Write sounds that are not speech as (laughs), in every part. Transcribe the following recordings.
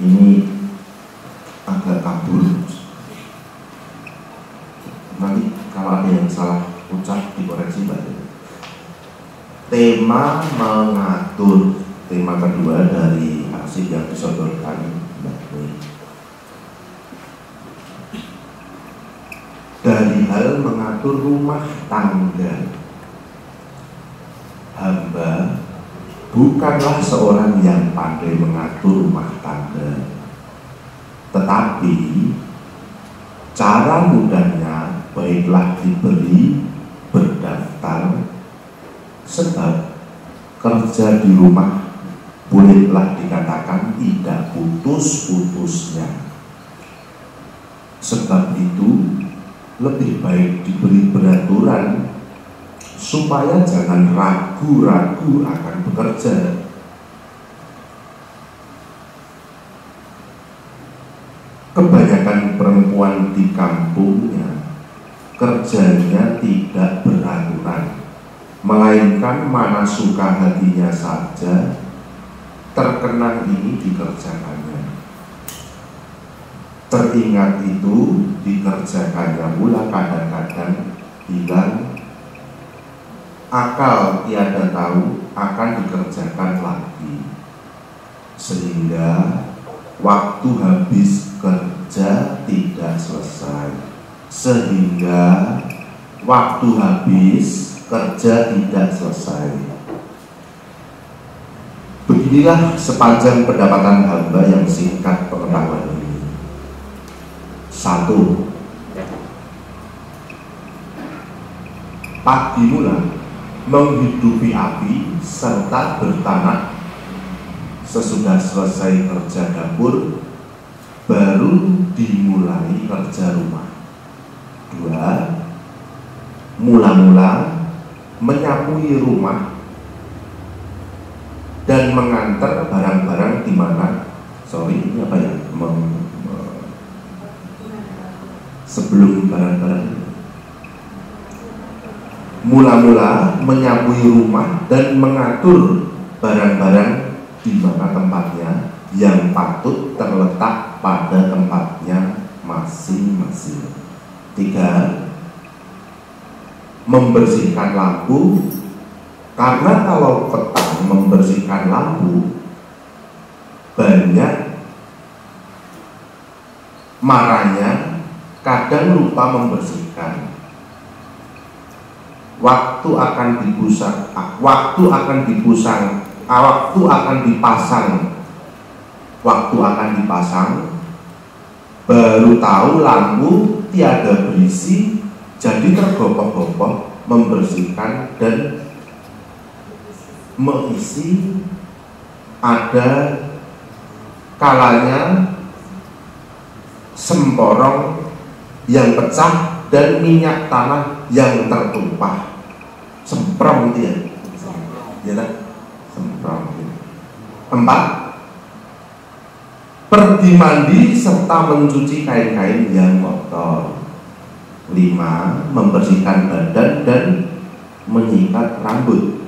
ini agak kabur. Nanti kalau ada yang salah ucap dikoreksi mbak. Tema mengatur. Tema kedua dari arsip yang disodorkan mbak dari hal mengatur rumah tangga hamba bukanlah seorang yang pandai mengatur rumah tangga tetapi cara mudahnya baiklah diberi berdaftar. Sebab kerja di rumah bolehlah dikatakan tidak putus-putusnya. Sebab itu lebih baik diberi peraturan supaya jangan ragu-ragu akan bekerja. Kebanyakan perempuan di kampungnya kerjanya tidak beraturan, melainkan mana suka hatinya saja terkenang ini dikerjakannya. Teringat itu dikerjakannya pula kadang-kadang bilang akal tiada tahu akan dikerjakan lagi. Sehingga waktu habis kerja tidak selesai. Sehingga waktu habis kerja tidak selesai. Beginilah sepanjang pendapatan hamba yang singkat pengetahuan ini. Satu. Pagi mula menghidupi api serta bertanah. Sesudah selesai kerja dapur baru dimulai kerja rumah. Dua mula-mula menyapui rumah dan mengantar barang-barang di mana? Sorry ini apa ya? Mem sebelum barang-barang mula-mula menyapui rumah dan mengatur barang-barang di mana tempatnya yang patut terletak pada tempatnya masing-masing. Tiga, membersihkan lampu karena kalau petang membersihkan lampu banyak marahnya kadang lupa membersihkan waktu akan dipusang waktu akan dipusang waktu akan dipasang. Waktu akan dipasang baru tahu lampu tiada berisi jadi tergopoh-gopoh membersihkan dan mengisi. Ada kalanya semporong yang pecah dan minyak tanah yang tertumpah semprong itu ya? Ya kan semprong gitu. empat. Pergi mandi serta mencuci kain-kain yang kotor. Lima. Membersihkan badan dan menyikat rambut.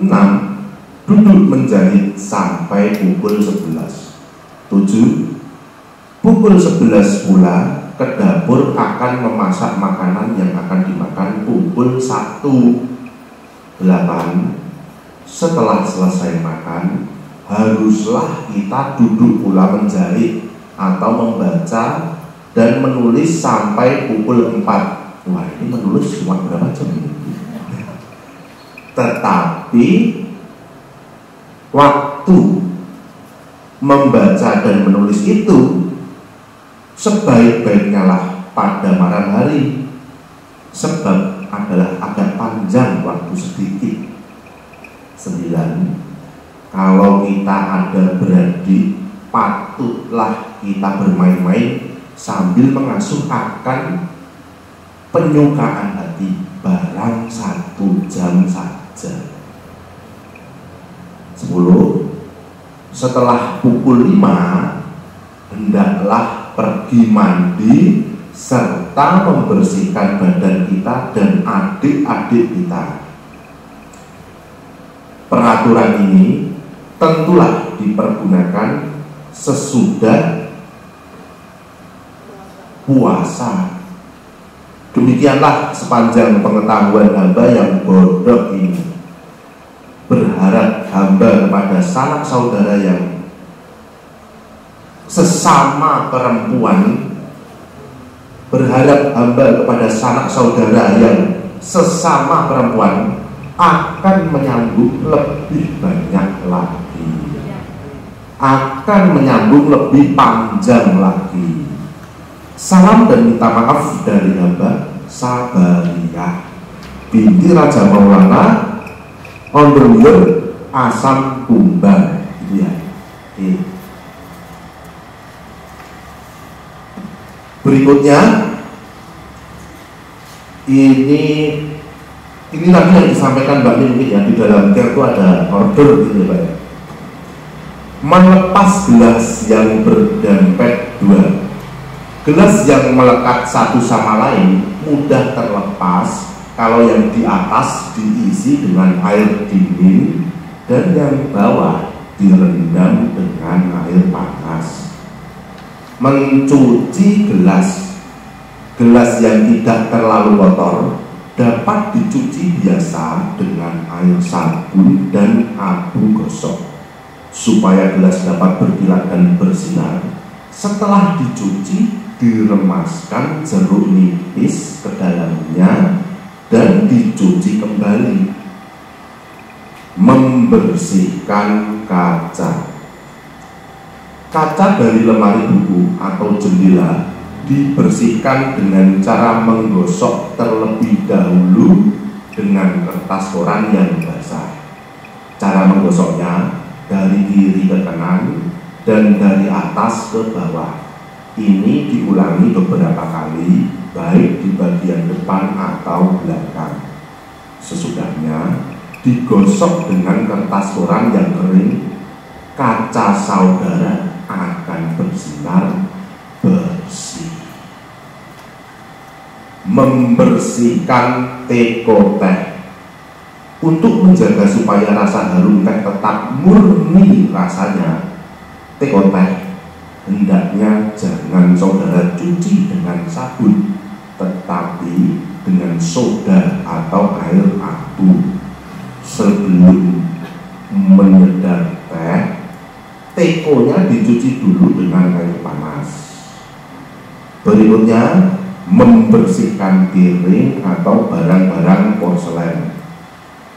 Enam. Duduk menjahit sampai pukul sebelas. Tujuh. Pukul sebelas pula ke dapur akan memasak makanan yang akan dimakan pukul 1 8 setelah selesai makan haruslah kita duduk pula menjahit atau membaca dan menulis sampai pukul 4 wah ini menulis cuma berapa jam ini? Tetapi waktu membaca dan menulis itu sebaik-baiknya lah pada malam hari. Sebab adalah agak panjang waktu sedikit. Sembilan kalau kita ada beradik patutlah kita bermain-main sambil mengasuh akan penyukaan hati barang satu jam saja. Sepuluh setelah pukul lima hendaklah pergi mandi serta membersihkan badan kita dan adik-adik kita. Peraturan ini tentulah dipergunakan sesudah puasa. Demikianlah sepanjang pengetahuan hamba yang bodoh ini berharap hamba kepada sanak saudara yang sesama perempuan berharap hamba kepada sanak saudara yang sesama perempuan akan menyambung lebih banyak lagi. Akan menyambung lebih panjang lagi. Salam dan minta maaf dari hamba Sabariyah. Binti Raja Maulana Onderweer Asam Kumbang gitu ya Oke. Berikutnya ini ini tadi yang disampaikan Mbak Mimi ya di dalam care itu ada order gitu ya Pak melepas gelas yang berdempet dua. Gelas yang melekat satu sama lain mudah terlepas kalau yang di atas diisi dengan air dingin dan yang bawah direndam dengan air panas mencuci gelas. Gelas yang tidak terlalu kotor dapat dicuci biasa dengan air sabun dan abu gosok supaya gelas dapat berkilat dan bersinar. Setelah dicuci diremaskan jeruk nipis ke dalamnya dan dicuci kembali. Membersihkan kaca kaca dari lemari buku atau jendela dibersihkan dengan cara menggosok terlebih dahulu dengan kertas koran yang basah cara menggosoknya dari kiri ke kanan dan dari atas ke bawah. Ini diulangi beberapa kali, baik di bagian depan atau belakang. Sesudahnya, digosok dengan kertas koran yang kering, kaca saudara akan bersinar bersih. Membersihkan teko teh untuk menjaga supaya rasa harum teh tetap murni rasanya teko teh hendaknya jangan saudara cuci dengan sabun tetapi dengan soda atau air abu sebelum menyedar teh tekonya dicuci dulu dengan air panas berikutnya membersihkan piring atau barang-barang porselen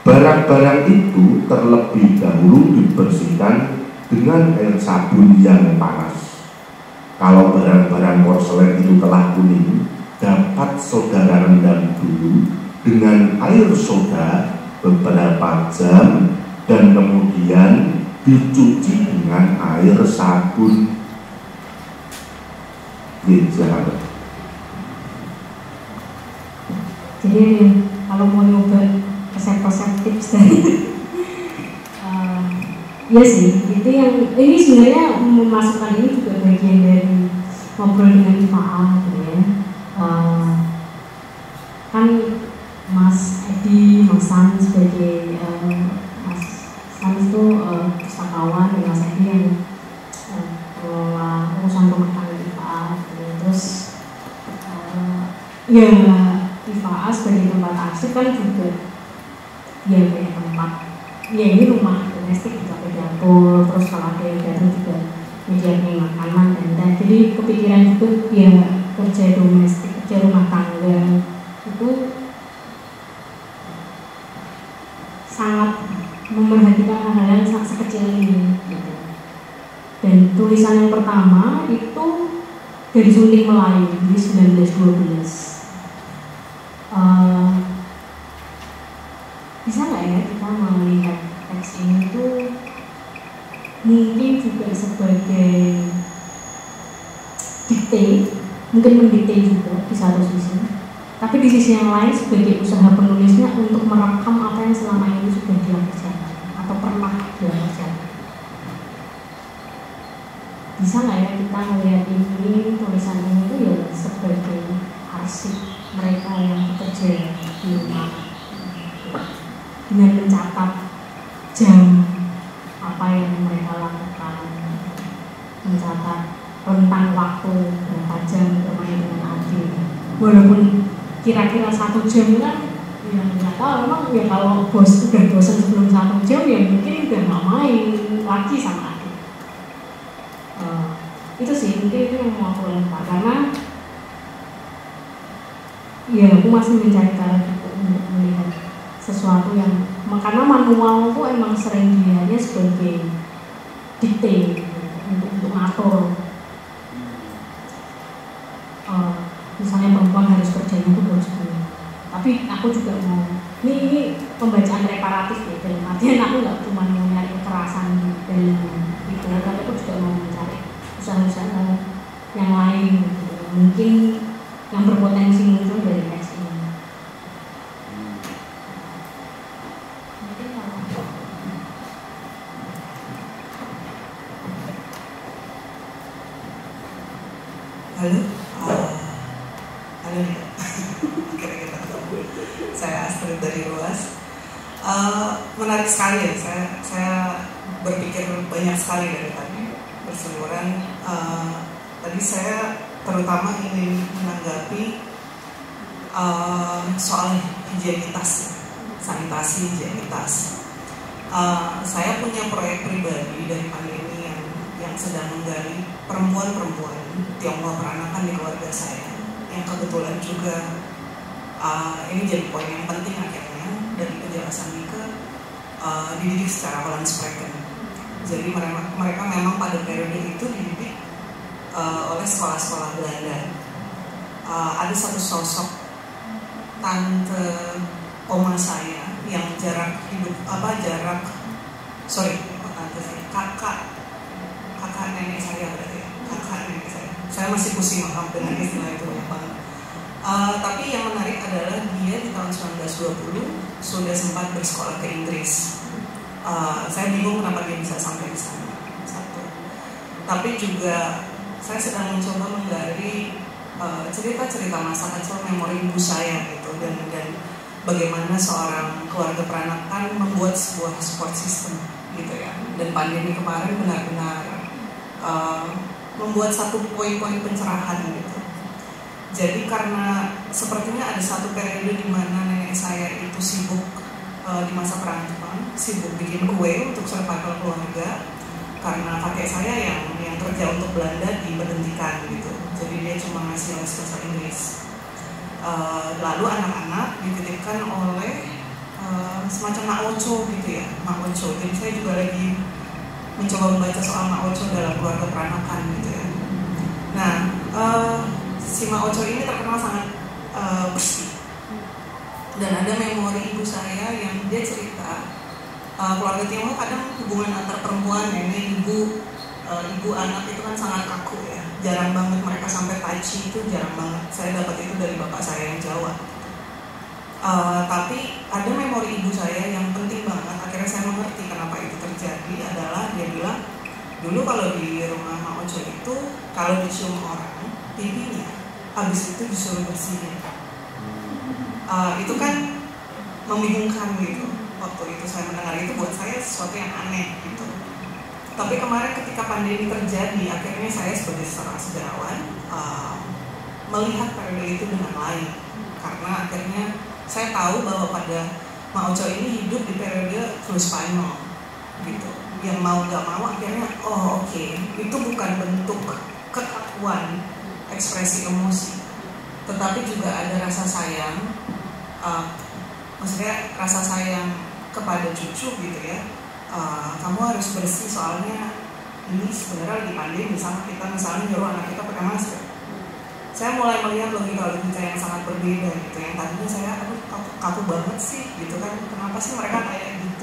barang-barang itu terlebih dahulu dibersihkan dengan air sabun yang panas. Kalau barang-barang porselen itu telah kuning, dapat saudara rendam dulu dengan air soda beberapa jam dan kemudian dicuci dengan air sabun. Jadi kalau mau nyoba resep-resep tips dari Iya sih, itu yang ini sebenarnya memasukkan ini juga bagian dari ngobrol dengan IFA gitu ya. Uh, kan Mas Edi, Mas San sebagai uh, Mas San itu uh, pustakawan dan Mas Edi yang uh, urusan rumah tangga IFA gitu. terus uh, ya IFA sebagai tempat arsip kan juga ya banyak tempat ya ini rumah domestik juga ada dapur terus kalau ada yang datang juga menyediakan makanan dan dan jadi kepikiran juga ya kerja domestik kerja rumah tangga itu sangat memerhatikan hal-hal yang sangat sekecil ini gitu. dan tulisan yang pertama itu dari Sunting Melayu di 1912 uh, bisa nggak ya kita melihat teks ini tuh mungkin juga sebagai dikte mungkin mendikte juga di satu sisi. Tapi di sisi yang lain sebagai usaha penulisnya untuk merekam apa yang selama ini sudah dia kerjakan atau pernah dia kerjakan. Bisa nggak ya kita melihat ini tulisan ini tuh ya sebagai arsip mereka yang bekerja di rumah dengan mencatat jam apa yang mereka lakukan mencatat rentang waktu berapa jam bermain dengan adik walaupun kira-kira satu jam kan ya nggak tahu emang ya kalau bos udah bosan sebelum satu jam ya mungkin udah nggak main lagi sama adik. Uh, itu sih mungkin itu yang mau aku lempar karena ya aku masih mencari cara untuk melihat sesuatu yang karena manual itu emang sering dilihatnya sebagai dikte untuk untuk ngatur. Uh, misalnya perempuan harus kerjanya itu harus tapi aku juga mau ini ini pembacaan reparatif ya dalam artian aku nggak cuma mau nyari kekerasan dalam itu tapi aku juga mau mencari usaha-usaha yang lain gitu. mungkin yang berpotensi muncul dari teks ini Halo, uh, halo nih, kira-kira saya Astrid dari Ruas. Uh, menarik sekali ya, saya, saya berpikir banyak sekali dari tadi berseliweran. Uh, tadi saya terutama ingin menanggapi uh, soal higienitas, sanitasi higienitas. Uh, saya punya proyek pribadi dari pandemi yang yang sedang menggali perempuan-perempuan Tionghoa peranakan di keluarga saya yang kebetulan juga uh, ini jadi poin yang penting akhirnya dari penjelasan Mika uh, dididik secara Hollandspreken. Jadi mereka, mereka memang pada periode itu dididik uh, oleh sekolah-sekolah Belanda. Uh, ada satu sosok tante oma saya yang jarak hidup apa jarak sorry tante saya kakak kakak nenek saya ya saya masih pusing dengan istilah itu banget. Uh, tapi yang menarik adalah dia di tahun 1920 sudah sempat bersekolah ke Inggris. Uh, saya bingung kenapa dia bisa sampai di sana. Satu. Tapi juga saya sedang mencoba menggali cerita-cerita uh, masa kecil memori ibu saya gitu dan dan bagaimana seorang keluarga peranakan membuat sebuah support system gitu ya. Dan pandemi kemarin benar-benar uh, membuat satu poin-poin pencerahan gitu. Jadi karena sepertinya ada satu periode di mana nenek saya itu sibuk uh, di masa perang Jepang, sibuk bikin kue untuk survival keluarga karena kakek saya yang yang kerja untuk Belanda diberhentikan gitu. Jadi dia cuma ngasih les bahasa Inggris. Uh, lalu anak-anak dititipkan oleh uh, semacam Maocho gitu ya, Maocho. Jadi saya juga lagi mencoba membaca soal Maocho dalam keluarga peranakan gitu ya. Nah, uh, si Maocho ini terkenal sangat uh, bersih. Dan ada memori ibu saya yang dia cerita uh, keluarga Tionghoa kadang hubungan antar perempuan nenek ibu uh, ibu anak itu kan sangat kaku ya. Jarang banget mereka sampai taci itu jarang banget. Saya dapat itu dari bapak saya yang Jawa. Uh, tapi ada memori ibu saya yang penting banget. Akhirnya saya mengerti kenapa itu terjadi adalah dia bilang dulu kalau di rumah Mak Ojo itu kalau dicium orang pipinya habis itu disuruh bersihin. Uh, itu kan membingungkan gitu. Waktu itu saya mendengar itu buat saya sesuatu yang aneh gitu. Tapi kemarin ketika pandemi terjadi, akhirnya saya sebagai seorang sejarawan uh, melihat periode itu dengan lain karena akhirnya saya tahu bahwa pada Mao Ocho ini hidup di periode flu Spanyol gitu. Yang mau nggak mau akhirnya oh oke. Okay. itu bukan bentuk kekakuan ekspresi emosi. Tetapi juga ada rasa sayang uh, maksudnya rasa sayang kepada cucu gitu ya. Uh, kamu harus bersih soalnya ini sebenarnya di pandemi misalnya kita misalnya nyuruh anak kita pakai masker. Saya mulai melihat logika-logika yang sangat berbeda gitu yang tadinya saya aduh kaku banget sih? Gitu kan. Kenapa sih mereka kayak gitu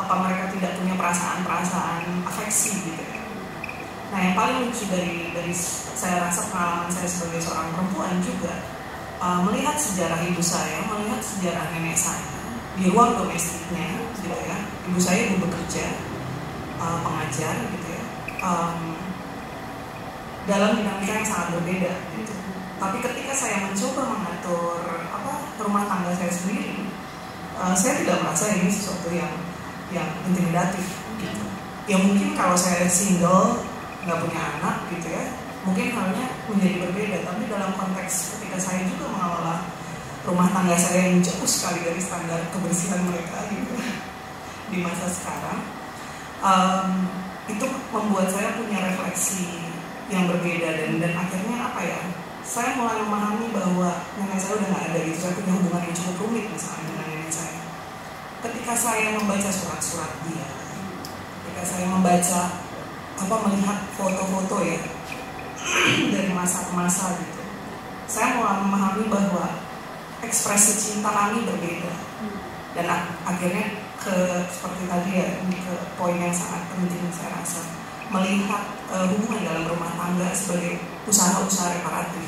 apa mereka tidak punya perasaan-perasaan afeksi gitu. Ya nah yang paling lucu dari dari saya rasa pengalaman saya sebagai seorang perempuan juga uh, melihat sejarah ibu saya melihat sejarah nenek saya di ruang domestiknya gitu ya. Ibu saya ibu bekerja uh, pengajar gitu ya. Um, dalam dinamika yang sangat berbeda gitu. Tapi ketika saya mencoba mengatur apa rumah tangga saya sendiri, uh, saya tidak merasa ini sesuatu yang yang intimidatif gitu. Ya mungkin kalau saya single nggak punya anak gitu ya mungkin halnya menjadi berbeda. Tapi dalam konteks ketika saya juga mengelola rumah tangga saya yang jauh sekali dari standar kebersihan mereka gitu di masa sekarang um, itu membuat saya punya refleksi yang berbeda dan dan akhirnya apa ya saya mulai memahami bahwa nenek saya udah nggak ada gitu. Saya punya hubungan yang cukup rumit misalnya ketika saya membaca surat-surat dia ketika saya membaca apa melihat foto-foto ya (clears throat) dari masa ke masa gitu saya mulai memahami bahwa ekspresi cinta kami berbeda dan akhirnya ke seperti tadi ya ke poin yang sangat penting saya rasa melihat uh, hubungan dalam rumah tangga sebagai usaha-usaha reparatif.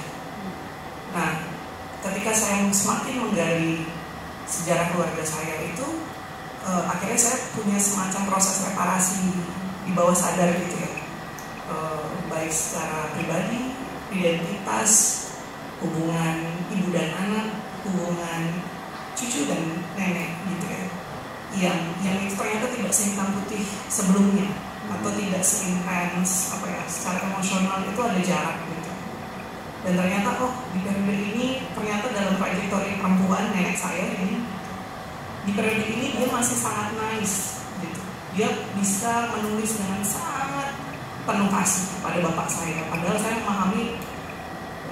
Nah, ketika saya semakin menggali sejarah keluarga saya itu, uh, akhirnya saya punya semacam proses reparasi di bawah sadar gitu ya, uh, baik secara pribadi, identitas, hubungan ibu dan anak, hubungan cucu dan nenek gitu ya, yang yang itu ternyata tidak sehitam putih sebelumnya atau tidak seintens apa ya secara emosional itu ada jarak gitu. Dan ternyata oh di periode ini ternyata dalam trajektori perempuan nenek saya ini di periode ini dia masih sangat nice gitu. Dia bisa menulis dengan sangat penuh kasih pada bapak saya. Padahal saya memahami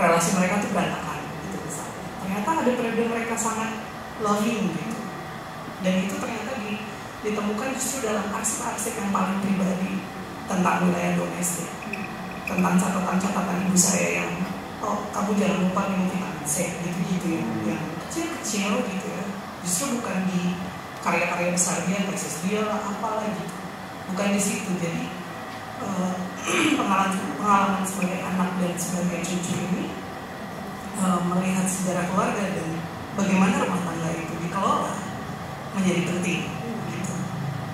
relasi mereka itu berantakan gitu ternyata ada periode mereka sangat loving gitu. Dan itu ternyata di ditemukan justru dalam arsip-arsip yang paling pribadi tentang wilayah domestik. Tentang catatan-catatan ibu saya yang oh kamu jangan lupa minum vitamin C gitu-gitu ya. Yang kecil-kecil gitu justru bukan di karya-karya besar dia tesis dia lah apalah gitu bukan di situ jadi uh, (clears throat) pengalaman pengalaman sebagai anak dan sebagai cucu ini uh, melihat sejarah keluarga dan bagaimana rumah tangga itu dikelola menjadi penting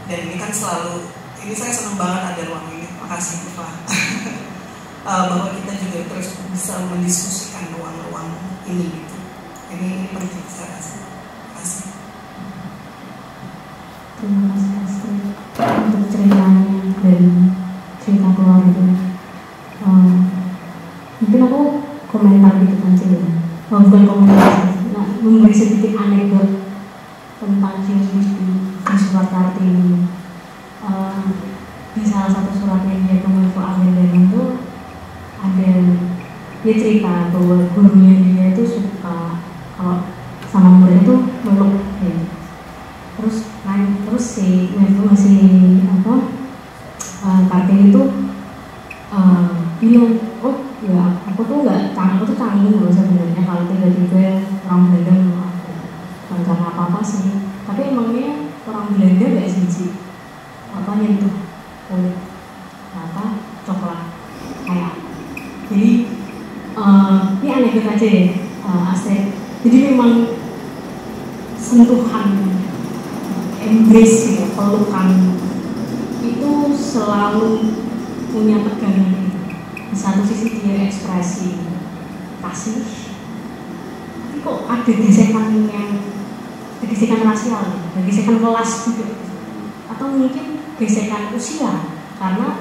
dan ini kan selalu ini saya senang banget ada ruang ini makasih Pak uh, (laughs) bahwa kita juga terus bisa mendiskusikan ruang-ruang ini gitu. Ini, ini penting saya rasa kasih terima kasih untuk ceritanya dan cerita keluarga. Um, mungkin aku komentar gitu kan sih oh, bukan komentar nah, memberi sedikit anekdot tentang Yesus di, di surat Kartini uh, di salah satu suratnya dia ke Menko Agamben itu ada dia cerita bahwa gurunya dia itu suka kalau sama murid itu meluk ya. terus naik terus si Menko masih apa uh, Kartini itu uh, bilang oh ya aku tuh nggak aku tuh canggung loh sebenarnya kalau tiba-tiba orang Belanda bukan karena apa-apa sih tapi emangnya orang Belanda gak sih apa nyentuh kulit apa coklat kayak jadi uh, ini aneh aja ya uh, Astrid jadi memang sentuhan embrace ya, pelukan. Itu selalu punya tegangan itu di satu sisi dia ekspresi kasih tapi kok ada gesekan yang gesekan rasial, gesekan kelas juga, atau mungkin gesekan usia karena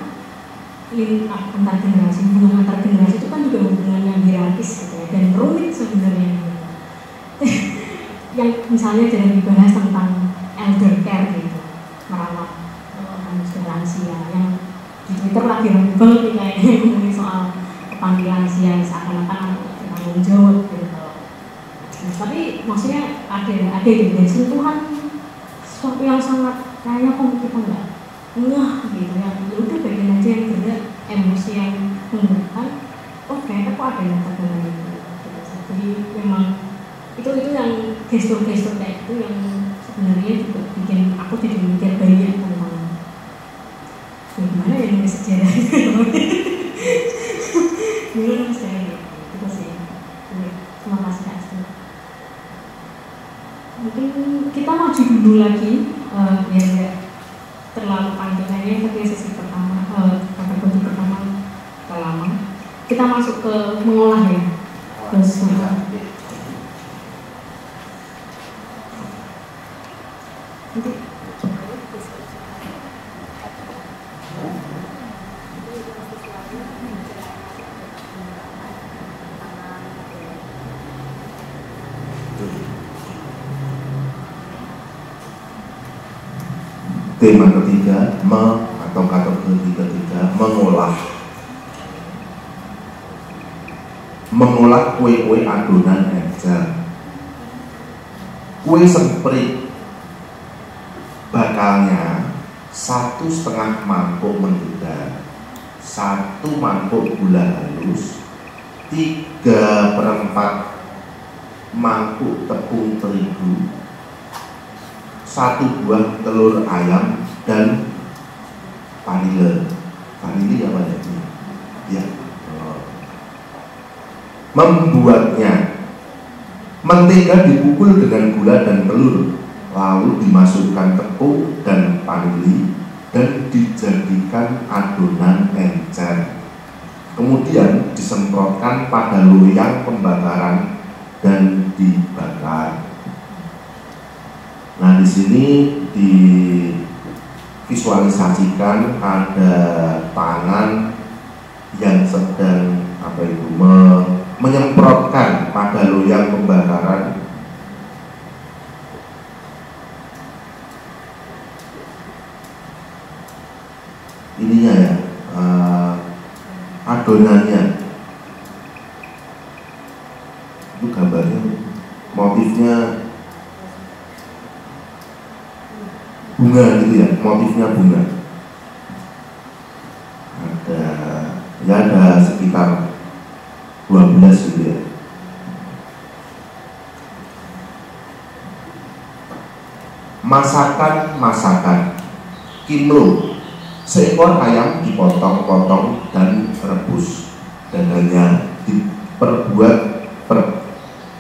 link antar generasi, hubungan antar generasi itu kan juga hubungan yang hierarkis gitu ya, dan rumit sebenarnya. (laughs) yang misalnya jangan dibahas tentang elder care gitu, merawat sudah lansia yang di Twitter lagi rame banget kayaknya ngomongin soal kepanggilan lansia seakan-akan tanggung jawab gitu. Tapi maksudnya ada ada itu dan sentuhan sesuatu yang sangat kayaknya kok kita nggak ngeh gitu ya. Ya udah bagian aja yang gerak emosi yang menggerakkan oh ternyata kok ada yang terdengar itu jadi memang itu itu yang gestur-gestur kayak itu yang sebenarnya juga bikin aku jadi mikir banyak tentang gimana ya nulis sejarah gimana sejarah itu sih terima kasih mungkin kita maju dulu lagi uh, biar nggak terlalu panjang aja tapi sesi pertama uh, kategori pertama lama kita masuk ke mengolah ya terus nanti tema ketiga me atau kategori ketiga mengolah. Mengolah kue-kue adonan encer kue semprit. Bakalnya satu setengah mangkuk mentega satu mangkuk gula halus tiga perempat mangkuk tepung terigu satu buah telur ayam dan vanile vanili apa ya? Ya membuatnya. Mentega dipukul dengan gula dan telur lalu dimasukkan tepung dan vanili dan dijadikan adonan encer kemudian disemprotkan pada loyang pembakaran dan dibakar nah di sini di visualisasikan ada tangan yang sedang apa itu me, menyemprotkan pada loyang pembakaran. Ininya ya uh, adonannya itu gambarnya motifnya ya motifnya bunga. Ada ya ada sekitar 12 gitu ya. Masakan masakan. Kimlo seekor ayam dipotong-potong dan rebus dadanya diperbuat per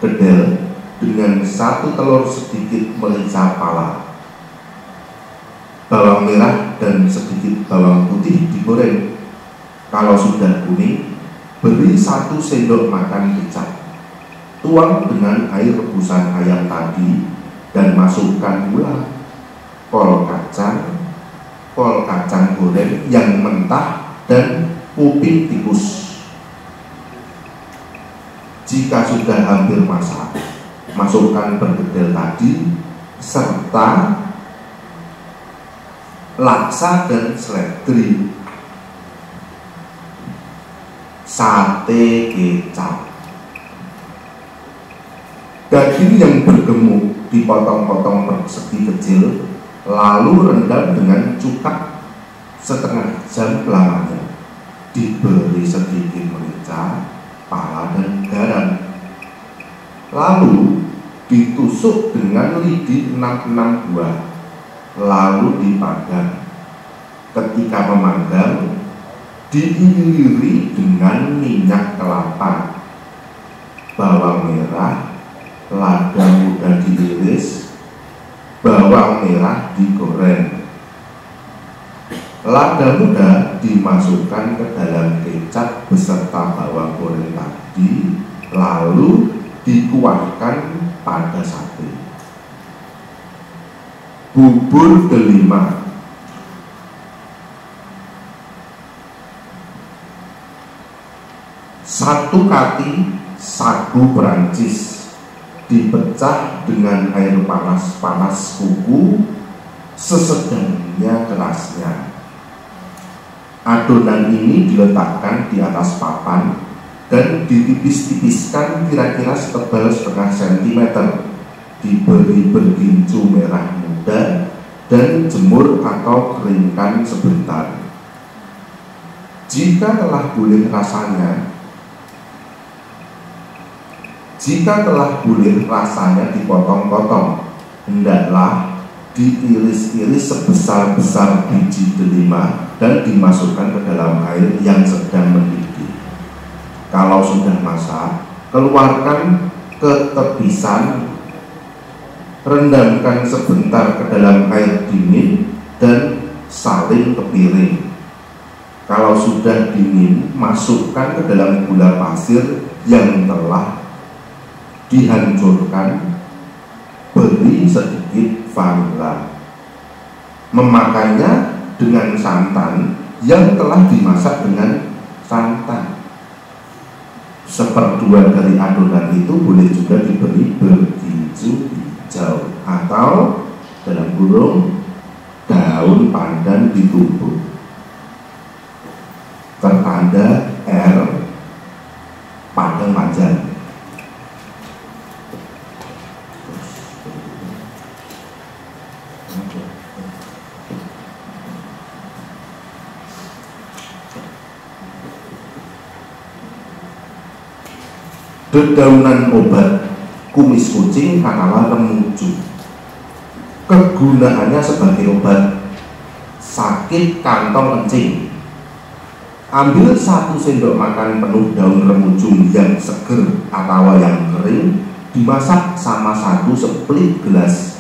kedel dengan satu telur sedikit merica pala bawang merah dan sedikit bawang putih digoreng. Kalau sudah kuning, beri satu sendok makan kecap. Tuang dengan air rebusan ayam tadi dan masukkan gula, kol kacang, kol kacang goreng yang mentah dan kuping tikus. Jika sudah hampir masak, masukkan perkedel tadi serta laksa dan seledri. Sate kecap. Daging yang bergemuk dipotong-potong persegi kecil lalu rendam dengan cuka setengah jam lamanya. Diberi sedikit merica pala dan garam. Lalu ditusuk dengan lidi 66 buah lalu dipanggang. Ketika memanggang, diiringi dengan minyak kelapa, bawang merah, lada muda diiris, bawang merah digoreng. Lada muda dimasukkan ke dalam kecap beserta bawang goreng tadi, lalu dikuahkan pada sate bubur delima satu kaki sagu Perancis dipecah dengan air panas-panas kuku sesedangnya kerasnya adonan ini diletakkan di atas papan dan ditipis-tipiskan kira-kira setebal setengah sentimeter diberi bergincu merah muda dan jemur atau keringkan sebentar. Jika telah bulir rasanya, jika telah bulir rasanya dipotong-potong, hendaklah diiris-iris sebesar-besar biji delima dan dimasukkan ke dalam air yang sedang mendidih. Kalau sudah masak, keluarkan ke tepisan rendamkan sebentar ke dalam air dingin dan saling ke. Kalau sudah dingin, masukkan ke dalam gula pasir yang telah dihancurkan, beri sedikit vanila. Memakannya dengan santan yang telah dimasak dengan santan. Seperdua dari adonan itu boleh juga diberi berginju hijau atau dalam kurung daun pandan ditumbuk tertanda R padang panjang dedaunan obat kumis kucing katalah remuju. Kegunaannya sebagai obat. Sakit kantong kencing. Ambil satu sendok makan penuh daun remujung yang seger atau yang kering dimasak sama satu split gelas.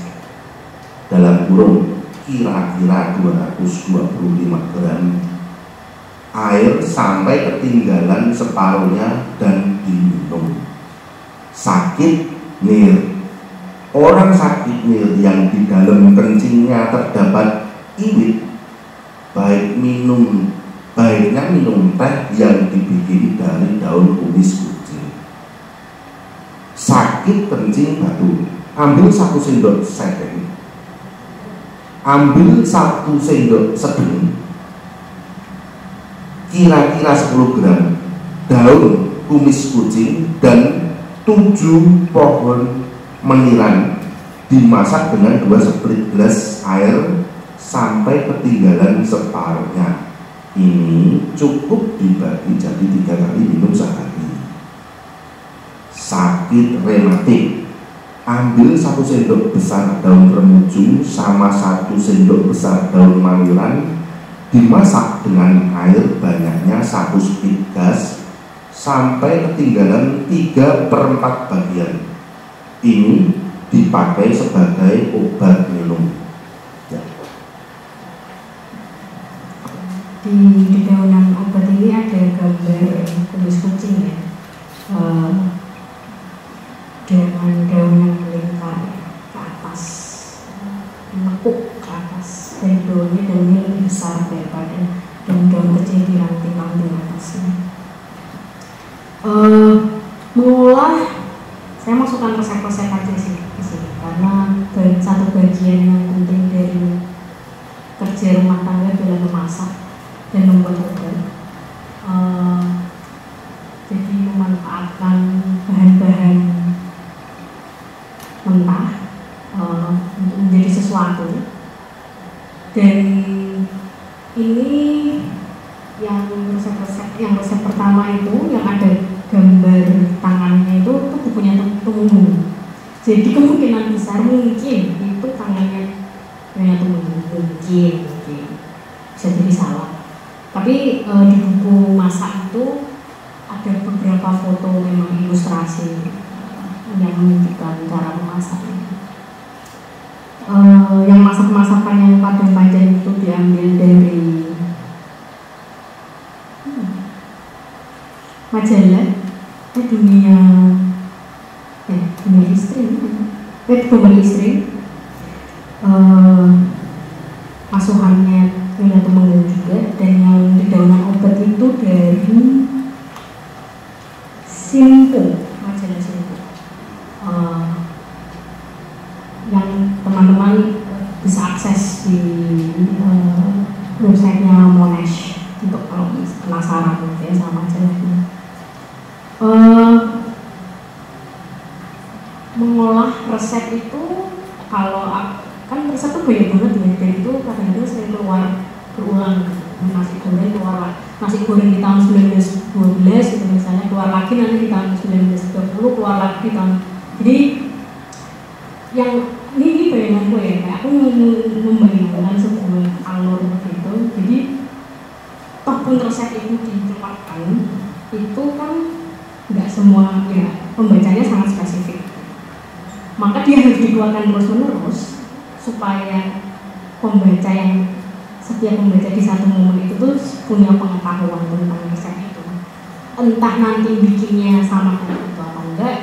Dalam kurung kira-kira 225 gram air sampai ketinggalan separuhnya dan diminum. Sakit nir orang sakit nir yang di dalam kencingnya terdapat iwit. Baik minum baiknya minum teh yang dibikin dari daun kumis kucing. Sakit kencing batu. Ambil satu sendok sedeng. Ambil satu sendok sedeng. Kira-kira 10 gram daun kumis kucing dan 7 pohon meniran dimasak dengan dua split gelas air sampai ketinggalan separuhnya. Ini cukup dibagi jadi tiga kali minum sehari. Sakit rematik. Ambil satu sendok besar daun remujung sama satu sendok besar daun maniran dimasak dengan air banyaknya satu speed gas sampai ketinggalan 3 per 4 bagian. Ini dipakai sebagai obat minum. Ya. di dedaunan obat ini ada gambar kumis kucing ya uh, dengan daun yang melingkar ke atas menekuk ke atas dan daunnya daunnya lebih besar daripada daun-daun kecil di ranting-ranting atasnya uh, mengolah saya masukkan resep-resep aja sih di sini karena satu bagian yang penting dari kerja rumah tangga adalah memasak dan membuat obat uh, jadi memanfaatkan bahan-bahan mentah uh, untuk menjadi sesuatu dan ini yang resep-resep yang resep pertama itu yang ada gambar tangannya itu tuh bukunya tumbuh jadi kemungkinan besar mungkin itu tangannya punya tumbuh mungkin mungkin bisa jadi salah di buku masak itu ada beberapa foto memang ilustrasi yang menunjukkan cara memasak e, yang masak-masakan yang padang panjang itu diambil dari majalah eh dunia eh dunia istri eh dunia istri uh, asuhannya Nina Tumenggung juga dan yang di daunan obat itu dari Simpo majalah Simpo uh, yang teman-teman bisa akses di uh, websitenya Monash untuk kalau penasaran ya sama majalahnya uh, mengolah resep itu kalau kan resep itu banyak banget ya dan itu kadang-kadang saya keluar berulang nasi goreng nasi goreng di tahun 1912 gitu misalnya keluar lagi nanti di tahun 1930 keluar lagi di tahun jadi yang ini, ini bayangan gue ya kayak aku membayangkan sebuah alur begitu jadi toh pun resep itu ditempatkan itu kan nggak semua ya pembacanya sangat spesifik. Maka dia harus dikeluarkan terus menerus supaya pembaca yang setiap pembaca di satu momen itu punya pengetahuan tentang resep itu. Entah nanti bikinnya sama kayak itu atau enggak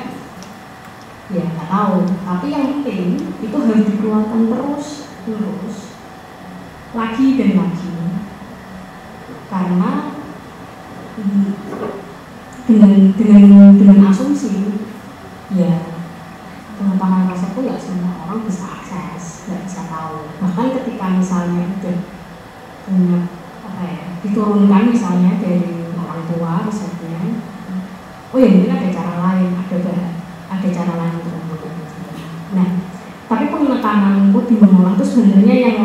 ya nggak tahu. Tapi yang penting itu harus dikeluarkan terus terus lagi dan lagi. Karena dengan dengan dengan asumsi ya pengetahuan rasa itu nggak semua orang bisa akses nggak bisa tahu bahkan ketika misalnya turunkan misalnya dari orang tua resepnya oh ya mungkin ada cara lain ada ada cara lain untuk membuat nah tapi penekanan di mengolah itu sebenarnya yang